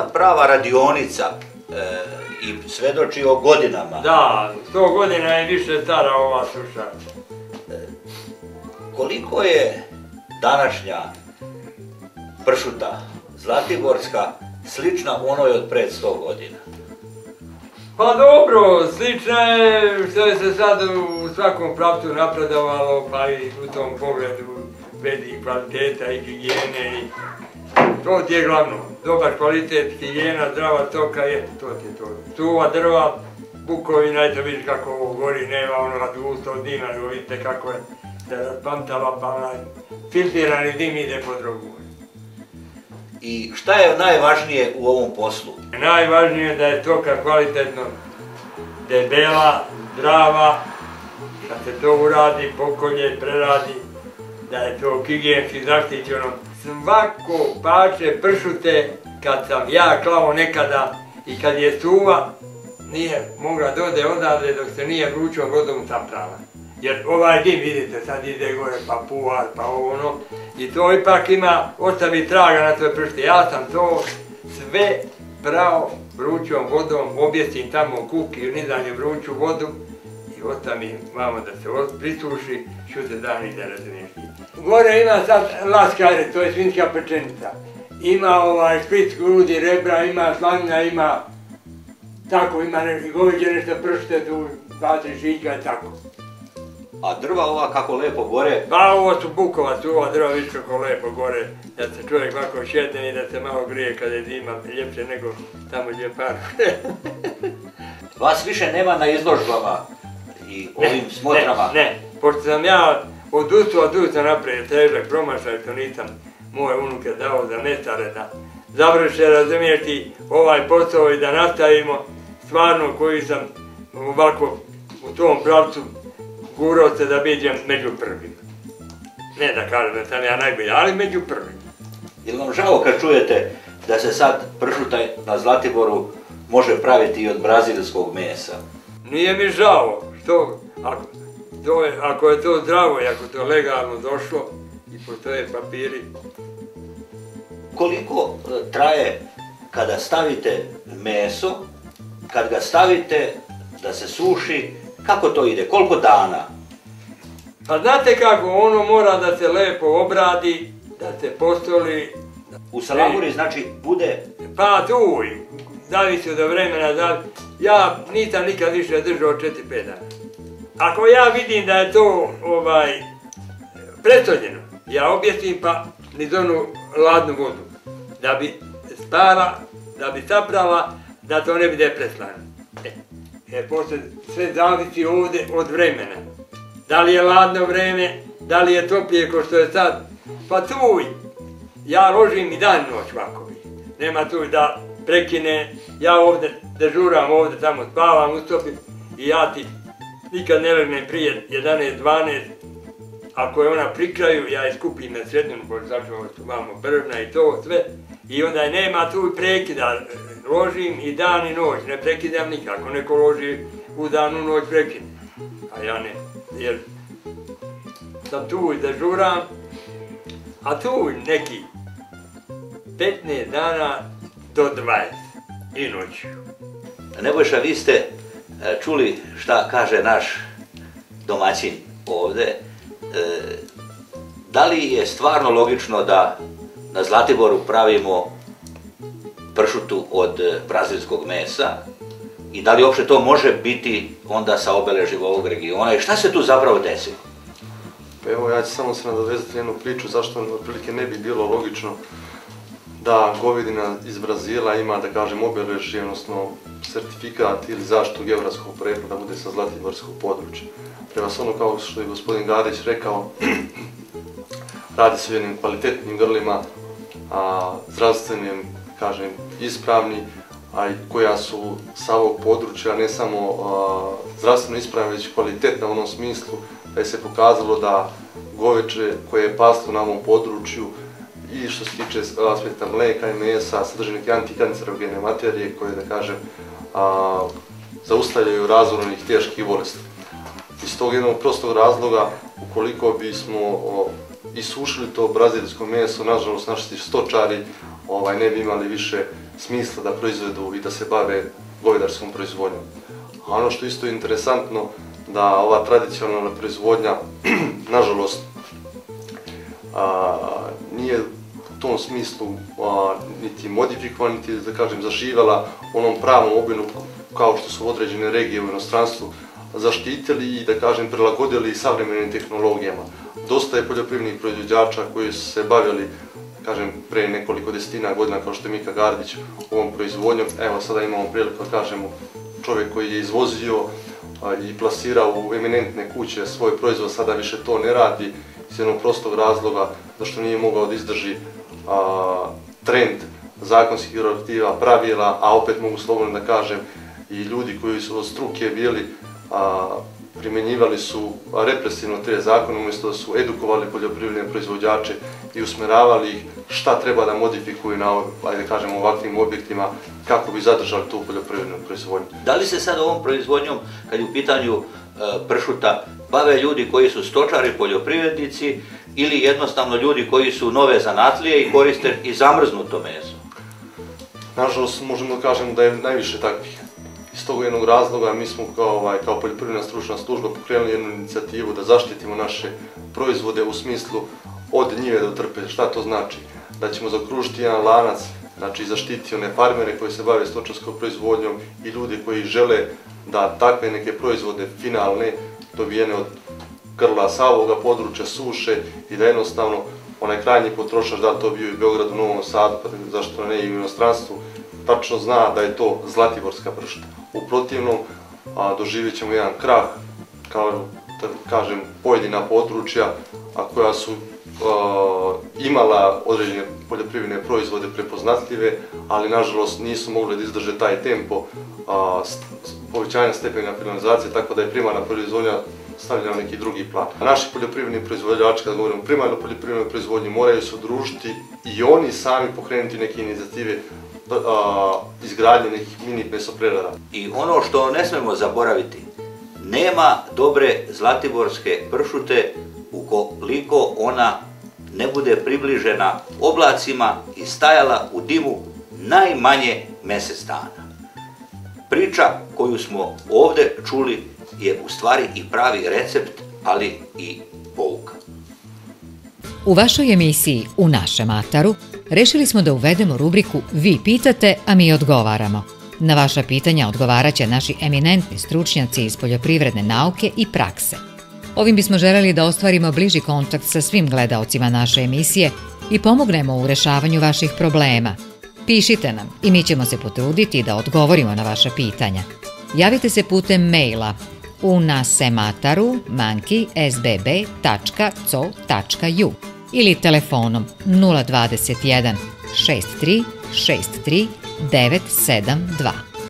jedna prava radionica e, i svedoči o godinama. Da, sto godina je više stara ova suša. Koliko je današnja pršuta Zlatiborska slična onoj od pred 100 godina? Pa dobro, slična je što je se sad u svakom pravcu napredovalo, pa i u tom pogledu vedi kvaliteta i higijene i to ti je glavno. Dobar kvalitet, higijena, zdrava stoka je, to ti je to. Suva drva, bukovina, eto vidiš kako ovo gori, nema onoga gusta od dima, nego vidite kako je se raspantala, pa onaj filtrirani dim ide po drogu. I šta je najvažnije u ovom poslu? Najvažnije je da je stoka kvalitetno debela, zdrava, da se to uradi, pokolje, preradi, da je to higijenski zaštićeno. Svako pače pršute kad sam ja klao nekada i kad je suva, nije mogla dode odavde dok se nije vrućom vodom zaprala. Jer ovaj dim vidite sad ide gore pa puvar pa ono i to ipak ima ostavi traga na toj pršti. Ja sam to sve prao vrućom vodom, objesim tamo kuki, nizanje vruću vodu i ostavim vamo da se prisuši, šute dan i da razumiješ. Gore ima sad laskare, to je svinjska pečenica. Ima ovaj špic grudi, rebra, ima slanina, ima tako, ima ne, goveđe nešto pršte tu, dva, i tako. A drva ova kako lepo gore, Pa ovo su bukovac, ova drva viš kako lepo gore, da se čovjek ovako šedne i da se malo grije kada je zima, ljepše nego tamo gdje je par. vas više nema na izložbama i ovim smotrama. Ne, ne, pošto sam ja odustao od usta naprijed težak promašaj što nisam moje unuke dao za metare da završe razumijeti ovaj posao i da nastavimo stvarno koji sam ovako u tom pravcu gurao se da biđem među prvima. Ne da kažem da sam ja najbolji, ali među prvima. Jel vam žao kad čujete da se sad pršuta na Zlatiboru može praviti i od brazilskog mesa? Nije mi žao, ako, to je, ako je to zdravo i ako to legalno došlo i postoje papiri, Koliko e, traje kada stavite meso, kad ga stavite da se suši, kako to ide, koliko dana? Pa znate kako, ono mora da se lepo obradi, da se postoli, U salamuri znači bude pa tu, zavisi od vremena, da, ja nisam nikad više držao 4-5 dana. Ako ja vidim da je to ovaj, presoljeno, ja objesim pa niz onu ladnu vodu, da bi spala, da bi saprala, da to ne bude preslano. E, jer poslije sve zavisi ovdje od vremena. Da li je ladno vreme, da li je toplije ko što je sad, pa tu ja ložim i dan noć ovako. Nema tu da prekine, ja ovdje dežuram, ovdje tamo spavam, ustopim i ja ti nikad ne legnem prije 11-12, ako je ona pri kraju, ja je skupim na srednju, pošto zapravo su vamo brvna i to sve, i onda je nema tu prekida, ložim i dan i noć, ne prekidam nikako, neko loži u dan u noć prekid, a ja ne, jer sam tu i dežuram, a tu neki 15 dana do 20 i noću. Nebojša, vi ste e, čuli šta kaže naš domaćin ovdje. E, Da li je stvarno logično da na Zlatiboru pravimo pršutu od brazilskog mesa i da li uopće to može biti onda sa obeleživa ovog regiona i šta se tu zapravo desilo? Pa evo ja ću samo se nadovezati na jednu priču zašto otprilike ne bi bilo logično da govedina iz Brazila ima, da kažem, obeležje, odnosno certifikat ili zaštitu geografskog porekla da bude sa zlatiborskog područja. Prema ono kao što je gospodin Garić rekao, radi se o jednim kvalitetnim grlima, zdravstvenim, kažem, ispravni, a koja su sa ovog područja ne samo zdravstveno ispravne, već kvalitetna u onom smislu da je se pokazalo da goveče koje je paslo na ovom području i što se tiče aspekta mleka i mesa, sadrže neke antikancerogene materije koje, da kažem, a, zaustavljaju razvoj onih teških bolesti. Iz tog jednog prostog razloga, ukoliko bismo isušili to brazilsko meso, nažalost naši stočari ovaj, ne bi imali više smisla da proizvedu i da se bave govedarskom proizvodnjom. A ono što isto je interesantno, da ova tradicionalna proizvodnja, nažalost, a, nije tom smislu niti modifikovana, niti da kažem zaživjela u onom pravom obimu kao što su određene regije u inostranstvu zaštitili i da kažem prilagodili savremenim tehnologijama. Dosta je poljoprivrednih proizvođača koji su se bavili kažem, pre nekoliko desetina godina kao što je Mika Gardić ovom proizvodnjom. Evo sada imamo priliku da kažemo čovjek koji je izvozio i plasirao u eminentne kuće svoj proizvod, sada više to ne radi iz jednog prostog razloga zašto nije mogao da izdrži trend zakonskih regulativa, pravila, a opet mogu slobodno da kažem i ljudi koji su od struke bili a, primjenjivali su represivno te zakone umjesto da su edukovali poljoprivredne proizvođače i usmeravali ih šta treba da modifikuju na ajde kažemo, ovakvim objektima kako bi zadržali tu poljoprivrednu proizvodnju. Da li se sad ovom proizvodnjom, kad je u pitanju e, pršuta, bave ljudi koji su stočari, poljoprivrednici ili jednostavno ljudi koji su nove zanatlije i koriste i zamrznuto meso? Nažalost, možemo da kažemo da je najviše takvih. Iz tog jednog razloga mi smo kao, ovaj, kao poljoprivredna stručna služba pokrenuli jednu inicijativu da zaštitimo naše proizvode u smislu od njive do trpe. Šta to znači? Da ćemo zakružiti jedan lanac, znači zaštiti one farmere koji se bave stočarskom proizvodnjom i ljudi koji žele da takve neke proizvode finalne dobijene od grla sa ovoga područja suše i da jednostavno onaj krajnji potrošač, da to bio i Beograd u Novom Sadu, pa zašto ne i u inostranstvu, tačno zna da je to zlatiborska pršta. U protivnom a, doživjet ćemo jedan krah, kao da kažem, pojedina područja, a koja su imala određene poljoprivredne proizvode prepoznatljive, ali nažalost nisu mogli da izdrže taj tempo a, povećanja stepena finalizacije, tako da je primarna proizvodnja stavljena na neki drugi plan. A naši poljoprivredni proizvođači, kada govorimo primarno poljoprivrednoj proizvodnji, moraju se udružiti i oni sami pokrenuti neke inicijative izgradnje nekih mini mesoprerada. I ono što ne smemo zaboraviti, nema dobre zlatiborske pršute ukoliko ona ne bude približena oblacima i stajala u dimu najmanje mesec dana. Priča koju smo ovde čuli je u stvari i pravi recept, ali i pouka. U vašoj emisiji U našem ataru rešili smo da uvedemo rubriku Vi pitate, a mi odgovaramo. Na vaša pitanja odgovarat će naši eminentni stručnjaci iz poljoprivredne nauke i prakse. Ovim bismo želeli da ostvarimo bliži kontakt sa svim gledaocima naše emisije i pomognemo u rešavanju vaših problema. Pišite nam i mi ćemo se potruditi da odgovorimo na vaša pitanja. Javite se putem maila manki sbb.co.ju ili telefonom 021 63 63 972.